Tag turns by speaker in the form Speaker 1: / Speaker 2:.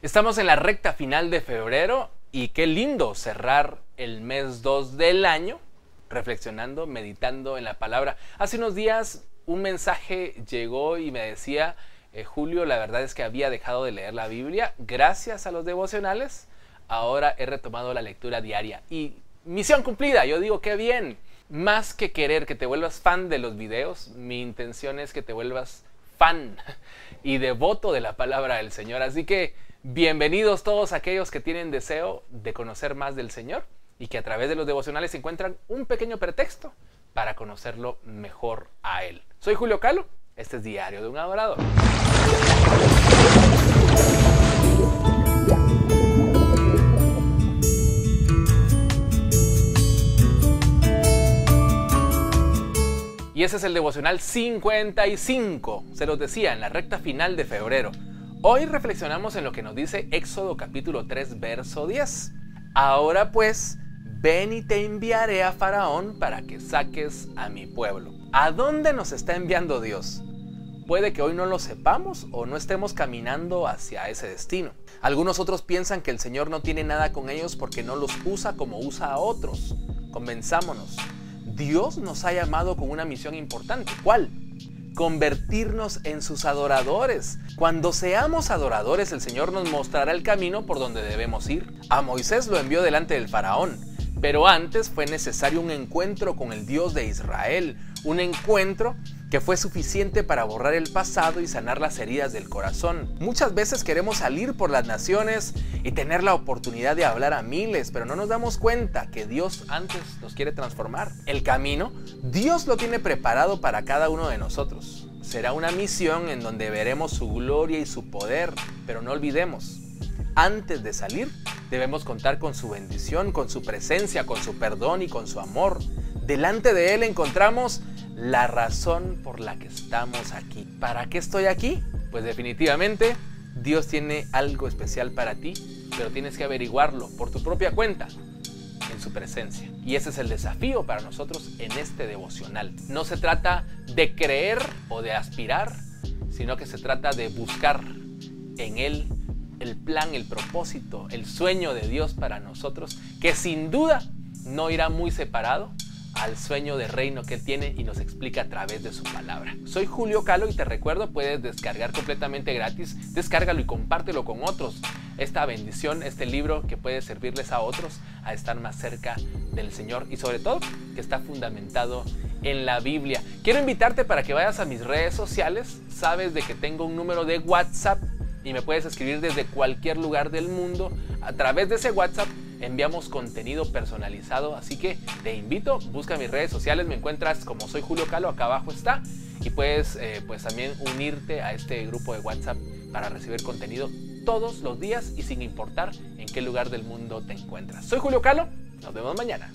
Speaker 1: Estamos en la recta final de febrero y qué lindo cerrar el mes 2 del año reflexionando, meditando en la palabra. Hace unos días un mensaje llegó y me decía, eh, Julio, la verdad es que había dejado de leer la Biblia. Gracias a los devocionales, ahora he retomado la lectura diaria. Y misión cumplida, yo digo, qué bien. Más que querer que te vuelvas fan de los videos, mi intención es que te vuelvas fan y devoto de la palabra del Señor. Así que Bienvenidos todos aquellos que tienen deseo de conocer más del Señor y que a través de los devocionales encuentran un pequeño pretexto para conocerlo mejor a Él. Soy Julio Calo, este es Diario de un Adorador. Y ese es el devocional 55, se los decía, en la recta final de febrero. Hoy reflexionamos en lo que nos dice Éxodo capítulo 3, verso 10. Ahora pues, ven y te enviaré a Faraón para que saques a mi pueblo. ¿A dónde nos está enviando Dios? Puede que hoy no lo sepamos o no estemos caminando hacia ese destino. Algunos otros piensan que el Señor no tiene nada con ellos porque no los usa como usa a otros. Convenzámonos. Dios nos ha llamado con una misión importante. ¿Cuál? Convertirnos en sus adoradores. Cuando seamos adoradores, el Señor nos mostrará el camino por donde debemos ir. A Moisés lo envió delante del faraón, pero antes fue necesario un encuentro con el Dios de Israel, un encuentro que fue suficiente para borrar el pasado y sanar las heridas del corazón. Muchas veces queremos salir por las naciones y tener la oportunidad de hablar a miles, pero no nos damos cuenta que Dios antes nos quiere transformar. El camino, Dios lo tiene preparado para cada uno de nosotros. Será una misión en donde veremos su gloria y su poder, pero no olvidemos, antes de salir, debemos contar con su bendición, con su presencia, con su perdón y con su amor. Delante de Él encontramos la razón por la que estamos aquí. ¿Para qué estoy aquí? Pues definitivamente Dios tiene algo especial para ti, pero tienes que averiguarlo por tu propia cuenta en su presencia. Y ese es el desafío para nosotros en este devocional. No se trata de creer o de aspirar, sino que se trata de buscar en Él el plan, el propósito, el sueño de Dios para nosotros, que sin duda no irá muy separado al sueño de reino que tiene y nos explica a través de su palabra. Soy Julio Calo y te recuerdo, puedes descargar completamente gratis, descárgalo y compártelo con otros. Esta bendición, este libro que puede servirles a otros a estar más cerca del Señor y sobre todo que está fundamentado en la Biblia. Quiero invitarte para que vayas a mis redes sociales. Sabes de que tengo un número de WhatsApp y me puedes escribir desde cualquier lugar del mundo. A través de ese WhatsApp enviamos contenido personalizado, así que te invito, busca mis redes sociales, me encuentras como soy Julio Calo, acá abajo está, y puedes eh, pues también unirte a este grupo de WhatsApp para recibir contenido todos los días y sin importar en qué lugar del mundo te encuentras. Soy Julio Calo, nos vemos mañana.